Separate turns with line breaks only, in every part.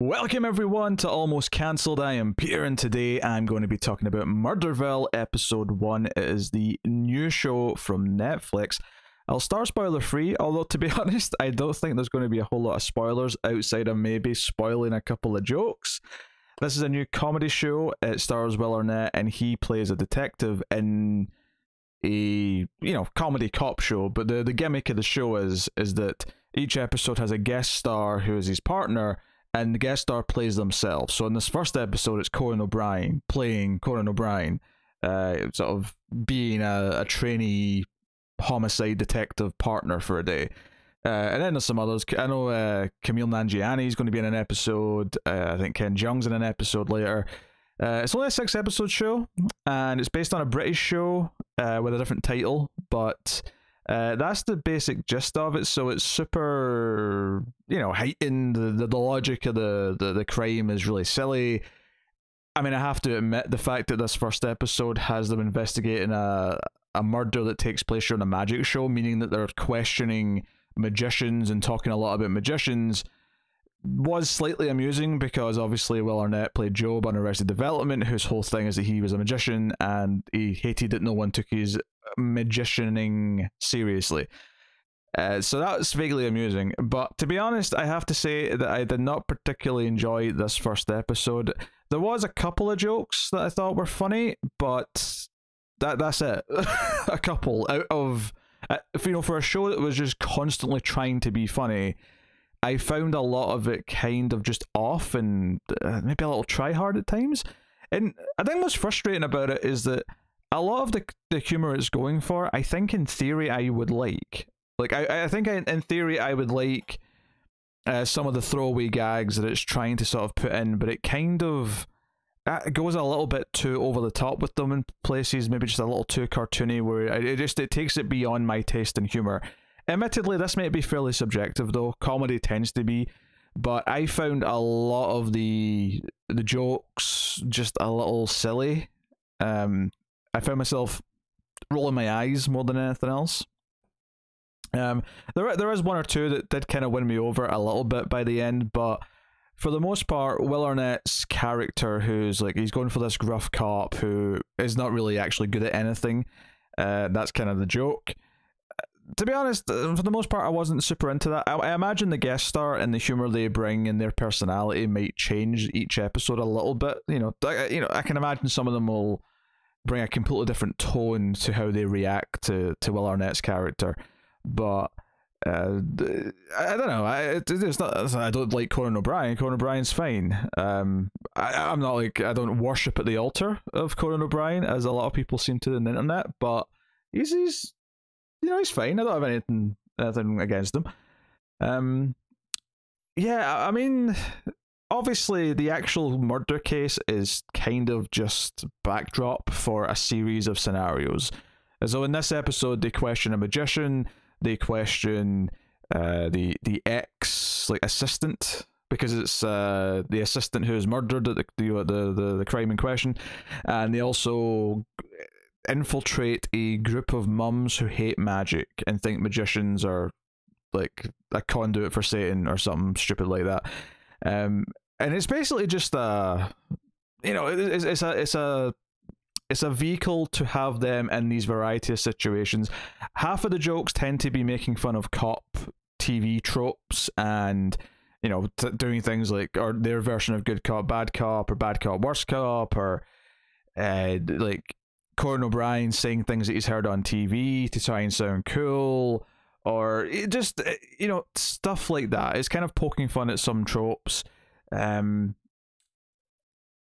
Welcome everyone to Almost Cancelled. I am Peter, and today I'm going to be talking about Murderville Episode 1. It is the new show from Netflix. I'll start spoiler free, although to be honest, I don't think there's going to be a whole lot of spoilers outside of maybe spoiling a couple of jokes. This is a new comedy show. It stars Will Arnett, and he plays a detective in a you know comedy cop show. But the the gimmick of the show is is that each episode has a guest star who is his partner and the guest star plays themselves. So in this first episode, it's Conan O'Brien playing Conan O'Brien, uh, sort of being a, a trainee homicide detective partner for a day. Uh, and then there's some others. I know uh, Kumail Nanjiani is going to be in an episode. Uh, I think Ken Jeong's in an episode later. Uh, it's only a six episode show, and it's based on a British show uh, with a different title, but uh, that's the basic gist of it. So it's super, you know, heightened. The, the, the logic of the, the, the crime is really silly. I mean, I have to admit the fact that this first episode has them investigating a a murder that takes place during a magic show, meaning that they're questioning magicians and talking a lot about magicians, was slightly amusing because obviously Will Arnett played Gob on Arrested Development, whose whole thing is that he was a magician and he hated that no one took his magicianing seriously. Uh, so that was vaguely amusing. But to be honest, I have to say that I did not particularly enjoy this first episode. There was a couple of jokes that I thought were funny, but that that's it. a couple out of uh, you know for a show that was just constantly trying to be funny. I found a lot of it kind of just off and uh, maybe a little try hard at times. And I think what's frustrating about it is that a lot of the the humor it's going for, I think in theory I would like. Like I, I think I, in theory I would like uh, some of the throwaway gags that it's trying to sort of put in, but it kind of it goes a little bit too over the top with them in places, maybe just a little too cartoony. Where it just it takes it beyond my taste and humor. Admittedly, this might be fairly subjective though. Comedy tends to be, but I found a lot of the the jokes just a little silly. Um, I found myself rolling my eyes more than anything else. Um, there there is one or two that did kind of win me over a little bit by the end, but for the most part, Will Arnett's character, who's like he's going for this gruff cop who is not really actually good at anything. Uh, that's kind of the joke. To be honest, uh, for the most part, I wasn't super into that. I, I imagine the guest star and the humor they bring and their personality might change each episode a little bit. You know, I, you know, I can imagine some of them will bring a completely different tone to how they react to to Will Arnett's character, but uh, I don't know. I it's not. I don't like Conan O'Brien. Conan O'Brien's fine. Um, I, I'm not like I don't worship at the altar of Conan O'Brien as a lot of people seem to on the internet, but he's he's you know he's fine. I don't have anything anything against him. Um, yeah, I mean, obviously the actual murder case is kind of just backdrop for a series of scenarios. So in this episode, they question a magician they question uh, the the ex like assistant because it's uh, the assistant who is murdered at the, the the the crime in question, and they also infiltrate a group of mums who hate magic and think magicians are like a conduit for Satan or something stupid like that. Um, and it's basically just a, you know, it's, it's a it's a it's a vehicle to have them in these variety of situations. Half of the jokes tend to be making fun of cop TV tropes and you know t- doing things like or their version of good cop, bad cop, or bad cop, worst cop, or uh, like Conan O'Brien saying things that he's heard on TV to try and sound cool, or just eh, you know stuff like that. It's kind of poking fun at some tropes. Um,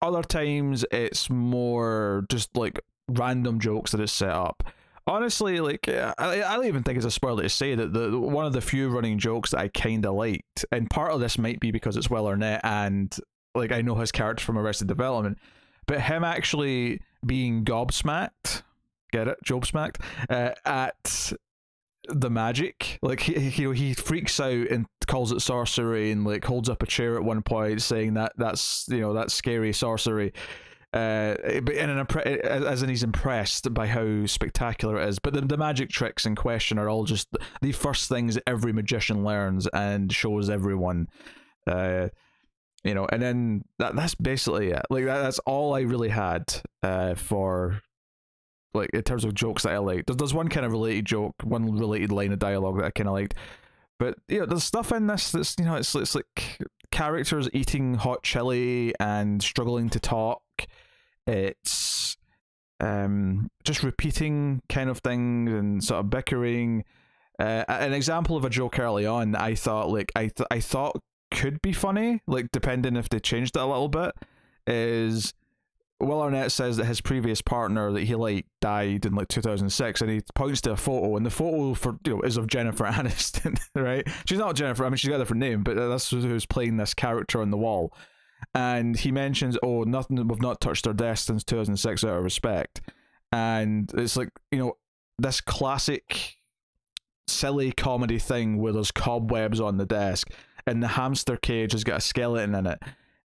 other times it's more just like random jokes that is set up. Honestly, like I, I don't even think it's a spoiler to say that the one of the few running jokes that I kind of liked, and part of this might be because it's Will Arnett and like I know his character from Arrested Development, but him actually being gobsmacked, get it, gobsmacked, uh, at the magic. Like he, he he freaks out and calls it sorcery and like holds up a chair at one point saying that that's you know that's scary sorcery. Uh, but in an impre- as in he's impressed by how spectacular it is. But the, the magic tricks in question are all just the first things every magician learns and shows everyone. Uh, you know, and then that that's basically it. Like that, that's all I really had uh, for like in terms of jokes that I liked. There's, there's one kind of related joke, one related line of dialogue that I kind of liked. But you know, there's stuff in this that's you know, it's it's like characters eating hot chili and struggling to talk. It's um just repeating kind of things and sort of bickering. Uh, an example of a joke early on, I thought like I th- I thought could be funny, like depending if they changed it a little bit, is Will Arnett says that his previous partner that he like died in like 2006, and he points to a photo, and the photo for you know is of Jennifer Aniston, right? She's not Jennifer. I mean, she's got a different name, but that's who's playing this character on the wall. And he mentions, "Oh, nothing. We've not touched our desk since 2006 out of respect." And it's like you know this classic silly comedy thing where there's cobwebs on the desk and the hamster cage has got a skeleton in it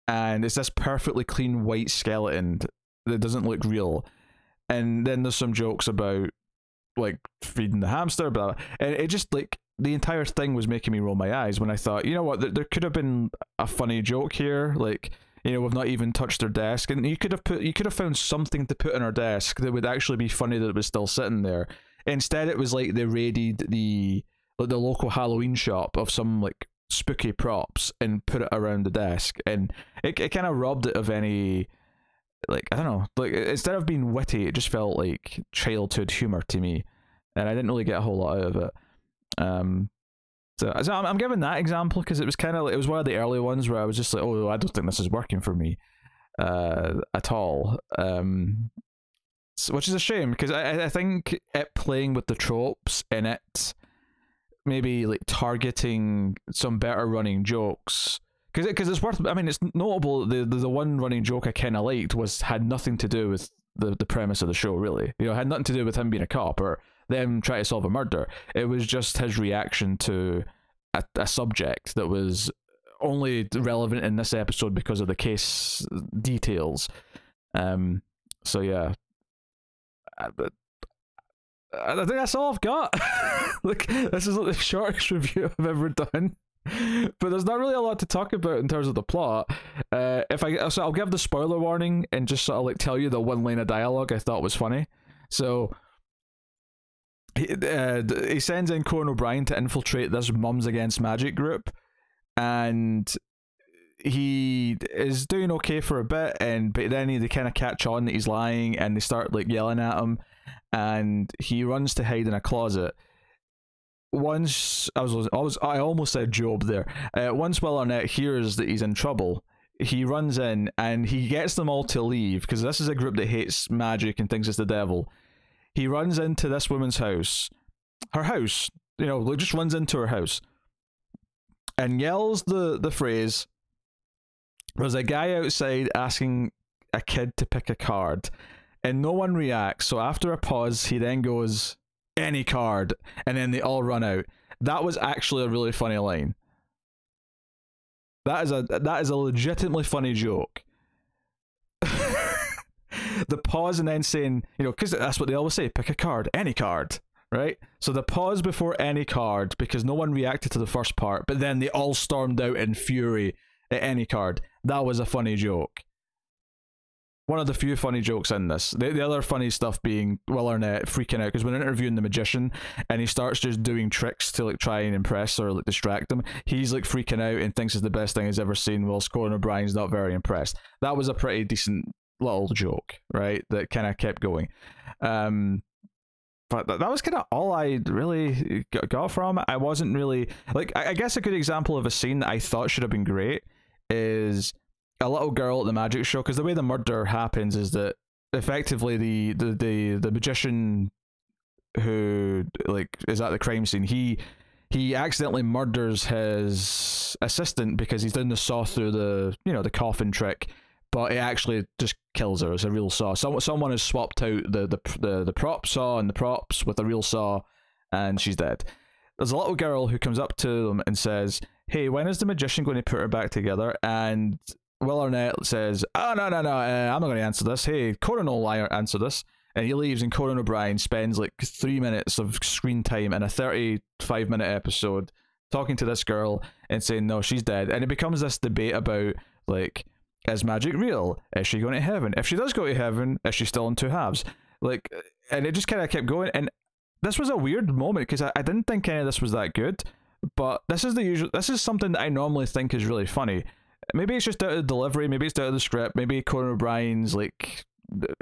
and it's this perfectly clean white skeleton that doesn't look real. And then there's some jokes about like feeding the hamster blah, blah. and it just like the entire thing was making me roll my eyes when i thought you know what? There, there could have been a funny joke here like you know we've not even touched their desk. And you could have put you could have found something to put on our desk that would actually be funny that it was still sitting there. Instead it was like they raided the like the local halloween shop of some like spooky props and put it around the desk. And it, it kind of robbed it of any like i don't know like instead of being witty it just felt like childhood humor to me. And i didn't really get a whole lot out of it. Um so, so I'm, I'm giving that example because it was kind of it was one of the early ones where i was just like oh i don't think this is working for me uh at all. Um which is a shame because I, I think it playing with the tropes in it maybe like targeting some better running jokes because because it's worth. I mean, it's notable. The the, the one running joke I kind of liked was had nothing to do with the the premise of the show. Really, you know, had nothing to do with him being a cop or them trying to solve a murder. It was just his reaction to a, a subject that was only relevant in this episode because of the case details. Um. So yeah. Uh, I think that's all I've got. Look, this is like the shortest review I've ever done. But there's not really a lot to talk about in terms of the plot. Uh, if I so I'll give the spoiler warning and just sort of like tell you the one line of dialogue I thought was funny. So he, uh, he sends in Conan O'Brien to infiltrate this Mums Against Magic group, and he is doing okay for a bit, and but then they kind of catch on that he's lying, and they start like yelling at him and he runs to hide in a closet. Once I was, I was, I almost said Gob there. Uh, once Will Arnett hears that he's in trouble, he runs in and he gets them all to leave because this is a group that hates magic and thinks it's the devil. He runs into this woman's house, her house, you know, just runs into her house and yells the the phrase. There's a guy outside asking a kid to pick a card, and no one reacts. So after a pause, he then goes, any card, and then they all run out. That was actually a really funny line. That is a that is a legitimately funny joke. the pause and then saying, you know, because that's what they always say: pick a card, any card, right? So the pause before any card because no one reacted to the first part, but then they all stormed out in fury at any card. That was a funny joke one of the few funny jokes in this. The, the other funny stuff being Will Arnett freaking out because when interviewing the magician and he starts just doing tricks to like try and impress or like distract him, he's like freaking out and thinks it's the best thing he's ever seen. Whilst Conan O'Brien's not very impressed. That was a pretty decent little joke, right? That kind of kept going. Um, but that, that was kind of all I really got from. I wasn't really like. I, I guess a good example of a scene that I thought should have been great is a little girl at the magic show because the way the murder happens is that effectively the the the, the magician who like is at the crime scene he he accidentally murders his assistant because he's doing the saw through the you know the coffin trick but it actually just kills her. It's a real saw. Someone someone has swapped out the the the, the prop saw and the props with a real saw and she's dead. There's a little girl who comes up to them and says hey when is the magician going to put her back together? And Will Arnett says, "Oh no, no, no! Uh, I'm not going to answer this. Hey, Conan will answer this." And he leaves, and Conan O'Brien spends like three minutes of screen time in a 35 minute episode talking to this girl and saying, "No, she's dead." And it becomes this debate about Like, is magic real? Is she going to heaven? If she does go to heaven, is she still in two halves? Like, and it just kind of kept going. And this was a weird moment because I, I didn't think any of this was that good. But this is the usual. This is something that I normally think is really funny. Maybe it's just out of the delivery. Maybe it's out of the script. Maybe Conan O'Brien's like,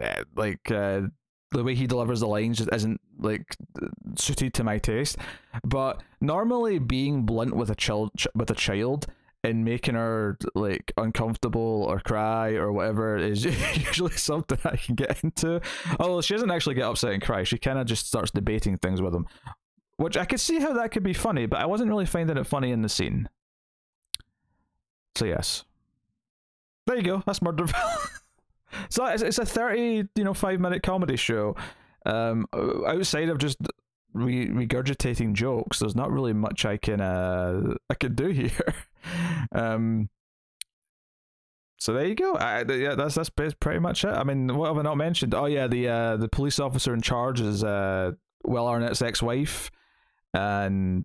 uh, like uh, the way he delivers the lines just isn't like suited to my taste. But normally, being blunt with a child with a child and making her like uncomfortable or cry or whatever is usually something I can get into. Although she doesn't actually get upset and cry, she kind of just starts debating things with him, which I could see how that could be funny, but I wasn't really finding it funny in the scene. So yes, there you go. That's Murderville. so it's, it's a thirty, you know, five minute comedy show. Um, outside of just re- regurgitating jokes, there's not really much I can uh I can do here. um. So there you go. I, yeah, that's that's pretty much it. I mean, what have I not mentioned? Oh yeah, the uh, the police officer in charge is uh, Will Arnett's ex-wife, and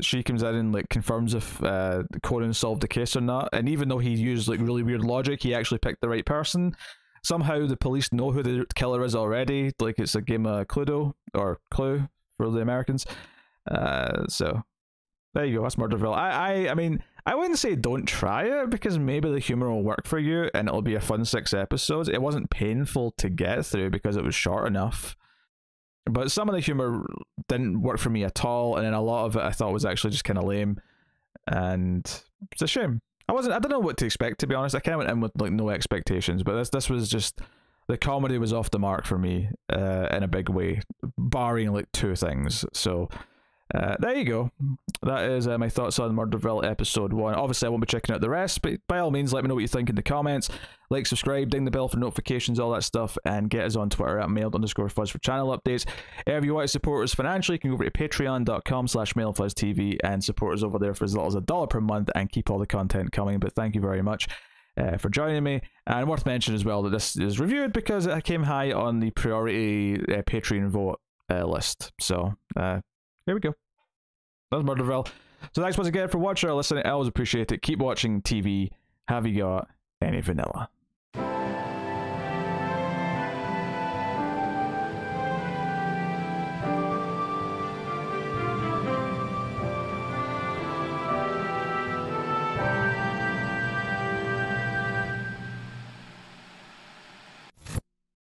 she comes in and like confirms if uh, Conan solved the case or not. And even though he used like really weird logic, he actually picked the right person. Somehow the police know who the killer is already. Like it's a game of Cluedo or Clue for the Americans. Uh, so there you go. That's Murderville. I, I, I mean, I wouldn't say don't try it because maybe the humor will work for you and it'll be a fun six episodes. It wasn't painful to get through because it was short enough. But some of the humor didn't work for me at all, and then a lot of it I thought was actually just kind of lame, and it's a shame. I wasn't. I don't know what to expect to be honest. I kind of went in with like no expectations, but this this was just the comedy was off the mark for me uh, in a big way, barring like two things. So uh, there you go. That is uh, my thoughts on Murderville episode one. Obviously, I won't be checking out the rest, but by all means, let me know what you think in the comments. Like, subscribe, ding the bell for notifications, all that stuff, and get us on Twitter at mild underscore fuzz for channel updates. If you want to support us financially, you can go over to patreon.com slash mildfuzztv and support us over there for as little as a dollar per month and keep all the content coming. But thank you very much. Uh, for joining me. And worth mentioning as well that this is reviewed because it came high on the priority uh, Patreon vote uh, list. So uh, here we go. That's Murderville. So thanks once again for watching or listening. I always appreciate it. Keep watching TV. Have you got any vanilla?